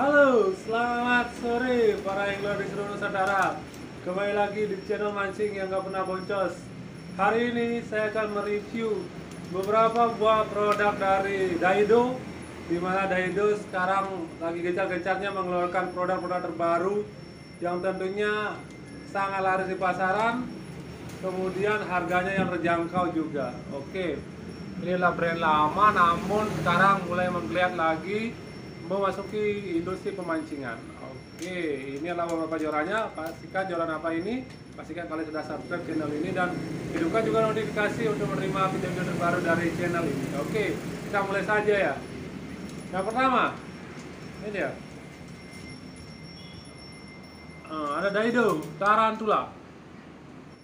Halo, selamat sore para angler di seluruh Nusantara. Kembali lagi di channel mancing yang gak pernah boncos. Hari ini saya akan mereview beberapa buah produk dari Daido di mana Daido sekarang lagi gencar-gencarnya mengeluarkan produk-produk terbaru yang tentunya sangat laris di pasaran kemudian harganya yang terjangkau juga oke inilah brand lama namun sekarang mulai menggeliat lagi memasuki industri pemancingan. Oke ini adalah beberapa jorannya pastikan joran apa ini? Pastikan kalian sudah subscribe channel ini dan hidupkan juga notifikasi untuk menerima video-video terbaru dari channel ini. Oke kita mulai saja ya. Yang pertama ini dia. Ah, ada Daido Tarantula.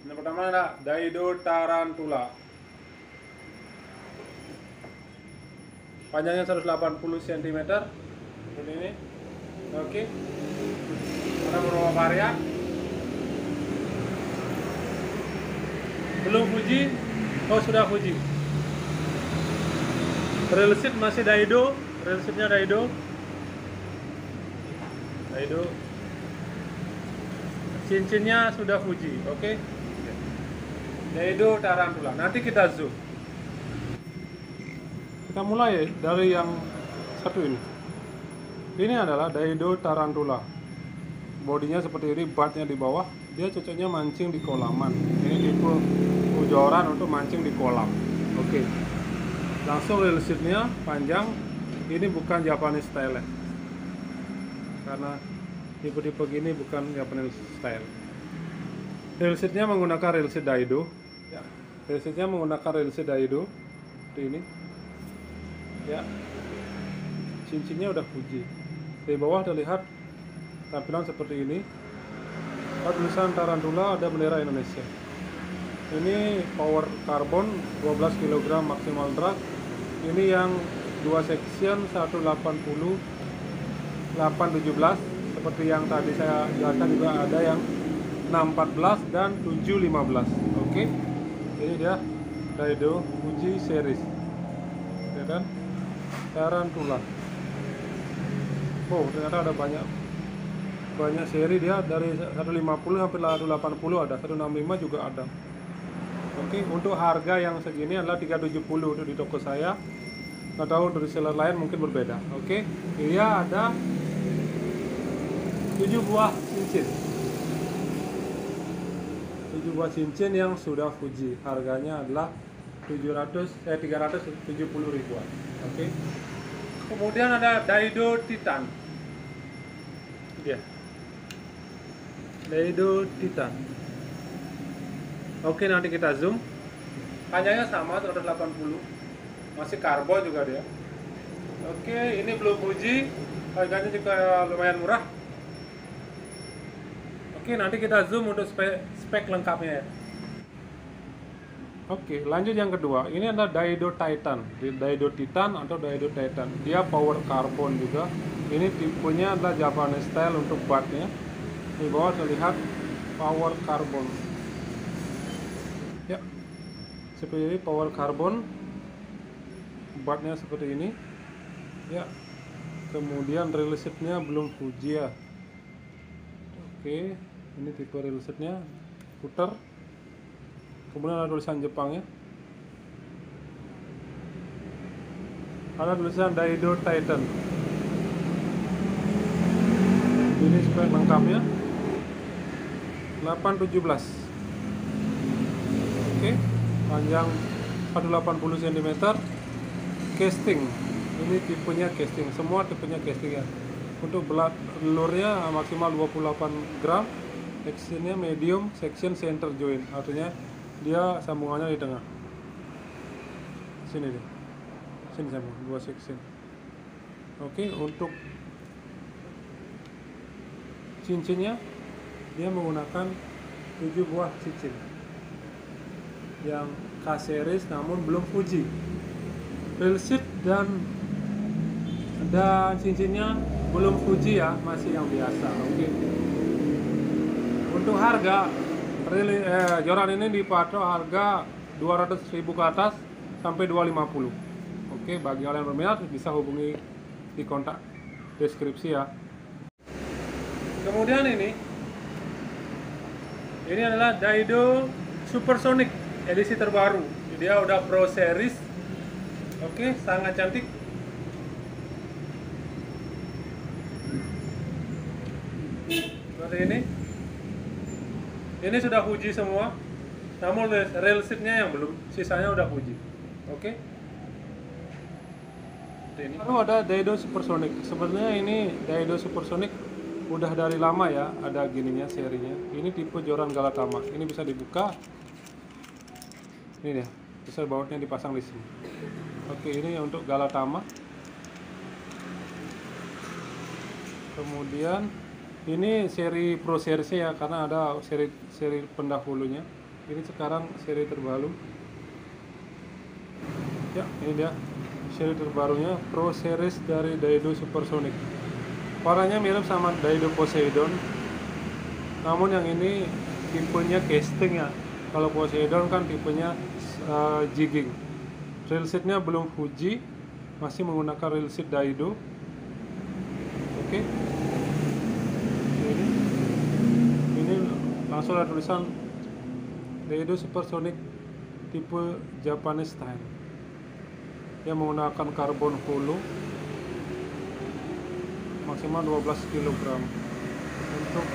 Yang pertama ada Daido Tarantula. Panjangnya 180 cm seperti ini. Oke. Ada beberapa varian. Belum Fuji. Oh sudah Fuji. Real seat masih Daido. Real seatnya Daido. Daido. Cincinnya sudah Fuji. Oke. Daido Tarantula nanti kita zoom. Kita mulai dari yang satu ini ini adalah Daido Tarantula. Bodinya seperti ini batnya di bawah. Dia cocoknya mancing di kolaman. Ini tipe ujoran untuk mancing di kolam. Oke. Langsung reel seatnya panjang. Ini bukan Japanese style karena tipe-tipe gini bukan Japanese style. Seatnya menggunakan seat Daido. Ya. menggunakan seat Daido. Seperti ini. Ya. Cincinnya udah Fuji di bawah terlihat tampilan seperti ini. Ada tulisan Tarantula ada bendera Indonesia. Ini power carbon 12 kg maksimal drag. Ini yang dua section 180 817 seperti yang tadi saya jelaskan juga ada yang 614 dan 715 oke. Ini dia Daido Fuji series. Ya kan? Tarantula oh ternyata ada banyak banyak seri dia. Dari 150 sampai 180 ada 165 juga ada. Oke untuk harga yang segini adalah 370 untuk di toko saya. Nggak tahu untuk reseller lain mungkin berbeda. Oke dia ada 7 buah cincin. 7 buah cincin yang sudah Fuji. Harganya adalah 700 eh 370 ribuan. Oke kemudian ada Daido Titan dia Daido Titan oke nanti kita zoom. Panjangnya sama 180 masih karbon juga dia. Oke ini belum Fuji harganya juga lumayan murah. Oke nanti kita zoom untuk spek, spek lengkapnya. ya Oke, lanjut yang kedua. Ini adalah Daido Titan, Daido Titan atau Daido Titan. Dia power carbon juga. Ini tipenya adalah Japanese style untuk batnya. Di bawah terlihat power carbon. Ya, seperti ini power carbon. Batnya seperti ini. Ya, kemudian reel setnya belum Fuji ya. Oke, ini tipe reel setnya. Putar kemudian ada tulisan Jepangnya ada tulisan Daido Titan. Ini spek lengkapnya. 817 oke panjang 180 cm casting. Ini tipenya casting. Semua tipenya casting ya. Untuk belat lurnya maksimal 28 gram. Sectionnya medium section center joint. Artinya dia sambungannya di tengah. Sini deh. Sini sambung dua section oke untuk cincinnya dia menggunakan 7 buah cincin. Yang K series namun belum Fuji. Real seat dan dan cincinnya belum Fuji ya masih yang biasa. Oke. Untuk harga Really, eh, joran ini dipatok harga 200.000 ke atas sampai 250. Oke, bagi kalian yang berminat bisa hubungi di kontak deskripsi ya. kemudian ini. Ini adalah Daido Supersonic edisi terbaru. Dia udah Pro Series. Oke sangat cantik. Seperti ini ini sudah Fuji semua. Namun rail seatnya yang belum sisanya udah Fuji oke? Ini lalu ada Daido Supersonic. Sebenarnya ini Daido Supersonic udah dari lama ya ada gininya serinya. Ini tipe joran Galatama. Ini bisa dibuka. Ini ya bisa bautnya dipasang di sini. Oke ini untuk Galatama. Kemudian ini seri Pro Series ya karena ada seri seri pendahulunya. Ini sekarang seri terbaru. Ya ini dia. Seri terbarunya Pro Series dari Daido Supersonic. Warnanya mirip sama Daido Poseidon. Namun yang ini tipenya casting ya. Kalau Poseidon kan tipenya uh, jigging. Seatnya belum Fuji masih menggunakan seat Daido. Oke. okay. ini ini langsung ada tulisan Daido Supersonic tipe Japanese style yang menggunakan karbon hulu maksimal 12 kg untuk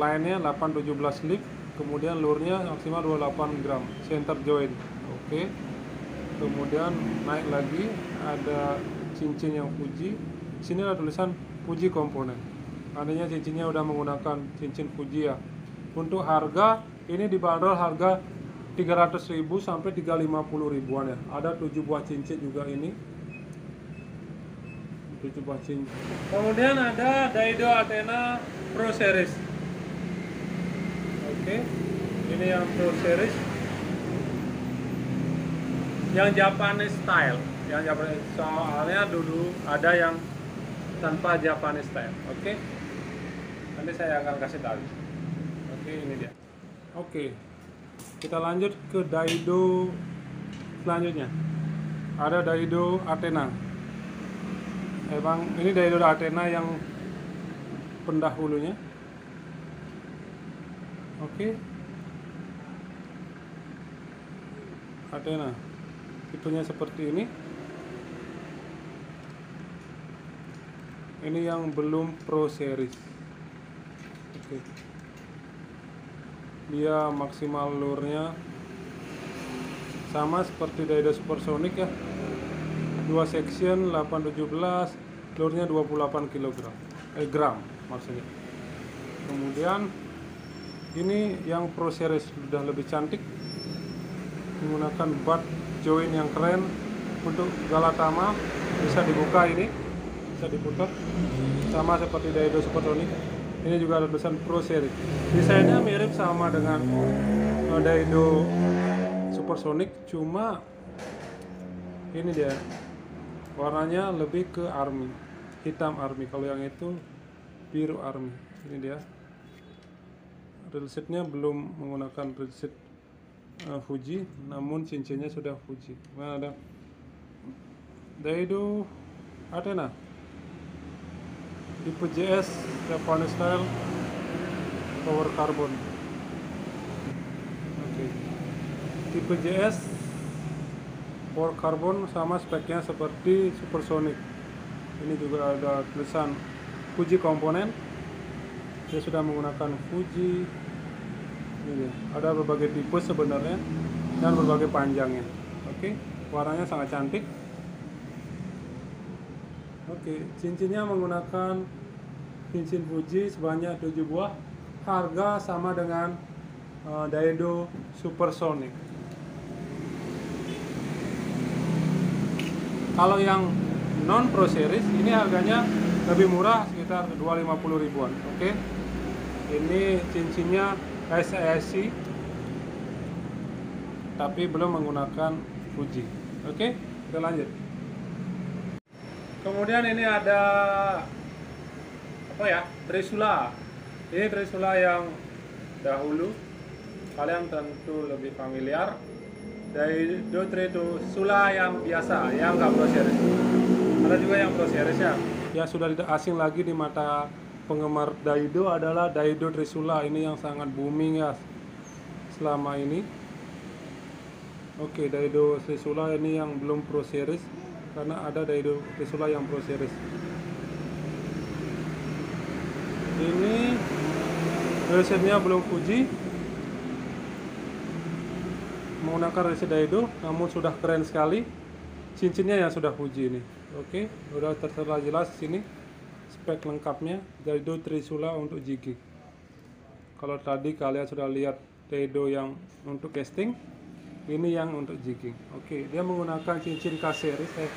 lainnya 817 lip kemudian lurnya maksimal 28 gram center joint. Oke. Okay. kemudian naik lagi ada cincin yang Fuji. Sini ada tulisan Fuji komponen adanya cincinnya udah menggunakan cincin Fuji ya. Untuk harga ini dibanderol harga 300.000 sampai 350 ribuan ya. Ada 7 buah cincin juga ini. Tujuh buah cincin. Kemudian ada Daido Athena Pro Series. Oke ini yang Pro Series. Yang Japanese style. Yang Japanese soalnya dulu ada yang tanpa Japanese style. Oke nanti saya akan kasih tahu. Oke ini dia. Oke kita lanjut ke Daido selanjutnya. Ada Daido Athena. Emang ini dari Athena yang pendahulunya? Oke. Athena tipenya seperti ini. Ini yang belum Pro Series dia maksimal lurnya sama seperti Daido Supersonic ya. Dua section 817 lurnya 28 kg eh gram maksudnya. Kemudian ini yang Pro Series sudah lebih cantik. Menggunakan bat join yang keren untuk Galatama. Bisa dibuka ini bisa diputar. Sama seperti Daido Supersonic ini juga ada tulisan Pro Series desainnya mirip sama dengan uh, Daido Supersonic cuma ini dia warnanya lebih ke army hitam army. Kalau yang itu biru army. Ini dia. Real belum menggunakan real uh, Fuji namun cincinnya sudah Fuji. Mana ada? Daido Athena tipe JS Japanese style power carbon. Oke. Okay. tipe JS Power Carbon sama speknya seperti Supersonic. Ini juga ada tulisan Fuji komponen. Dia sudah menggunakan Fuji. Ini ada berbagai tipe sebenarnya dan berbagai panjangnya. Oke warnanya sangat cantik oke cincinnya menggunakan cincin Fuji sebanyak 7 buah harga sama dengan uh, Daido Supersonic. Kalau yang non pro series ini harganya lebih murah sekitar 250 ribuan oke? Ini cincinnya SASC tapi belum menggunakan Fuji oke? Kita lanjut kemudian ini ada apa ya Trisula. Ini Trisula yang dahulu kalian tentu lebih familiar. Dari Dotre itu Sula yang biasa yang nggak Pro Series. Ada juga yang Pro Series ya. Ya sudah tidak asing lagi di mata penggemar Daido adalah Daido Trisula. Ini yang sangat booming ya selama ini. Oke Daido Trisula ini yang belum pro series karena ada Daido Trisula yang pro series. Ini resetnya belum Fuji. Menggunakan reset Daido namun sudah keren sekali. Cincinnya yang sudah Fuji ini. Oke udah tertera jelas sini spek lengkapnya. Daido Trisula untuk jigging kalau tadi kalian sudah lihat Daido yang untuk casting ini yang untuk jigging. Oke dia menggunakan cincin K series eh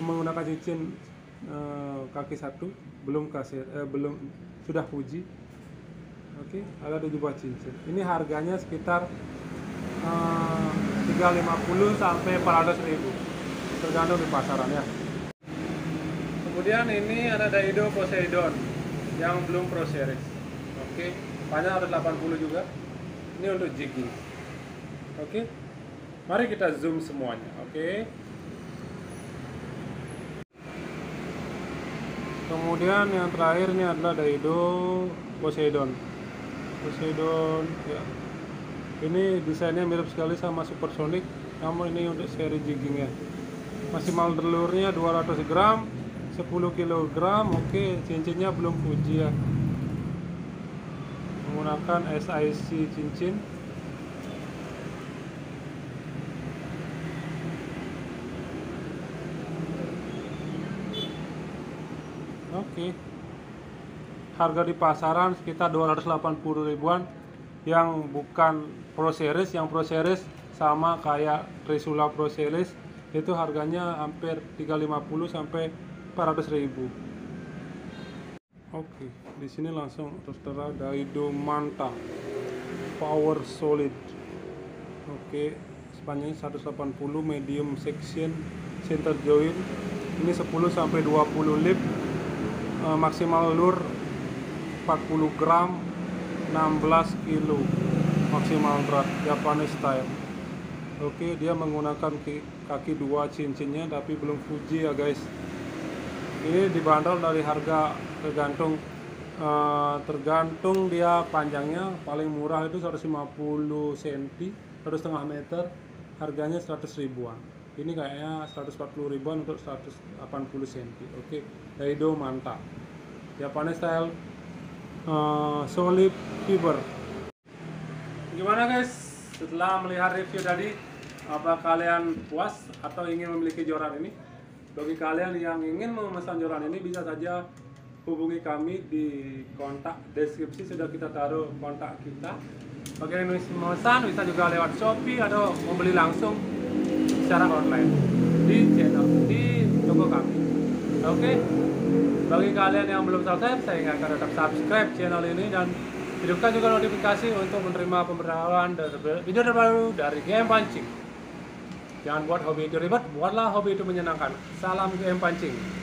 menggunakan cincin eh, kaki satu belum K ser- eh, belum sudah Fuji. Oke ada tujuh buah cincin. Ini harganya sekitar eh, 350 sampai 400 ribu. Tergantung di pasaran ya. Kemudian ini ada Daido Poseidon yang belum pro series. Oke panjang ada 80 juga. Ini untuk jigging. Oke mari kita zoom semuanya oke? Kemudian yang terakhir ini adalah Daido Poseidon. Poseidon ya. Ini desainnya mirip sekali sama Supersonic namun ini untuk seri jigging ya maksimal telurnya 200 gram 10 kg oke cincinnya belum Fuji ya. Menggunakan SIC cincin oke harga di pasaran sekitar 280 ribuan yang bukan Pro Series yang Pro Series sama kayak Trisula Pro Series itu harganya hampir 350 sampai 400 ribu. Oke di sini langsung tertera Daido Manta Power Solid. Oke sepanjangnya 180 medium section center joint. Ini 10 sampai 20 lip Eh, maksimal lur 40 gram 16 kilo maksimal berat Japanese style. Oke dia menggunakan ki- kaki dua cincinnya tapi belum Fuji ya guys. Ini dibanderol dari harga tergantung eh, tergantung dia panjangnya. Paling murah itu 150 cm satu setengah meter harganya 100 ribuan ini kayaknya 140 ribuan untuk 180 cm oke Daido mantap. Japanese style eh, solid fiber. Gimana guys? Setelah melihat review tadi apa kalian puas atau ingin memiliki joran ini? Bagi kalian yang ingin memesan joran ini bisa saja hubungi kami di kontak deskripsi. Sudah kita taruh kontak kita. Bagi yang ingin memesan bisa juga lewat Shopee atau membeli langsung secara online di channel di toko kami. Oke? Bagi kalian yang belum subscribe saya ingatkan tetap subscribe channel ini dan hidupkan juga notifikasi untuk menerima pemberitahuan video terbaru dari game pancing. Jangan buat hobi itu ribet buatlah hobi itu menyenangkan. Salam game pancing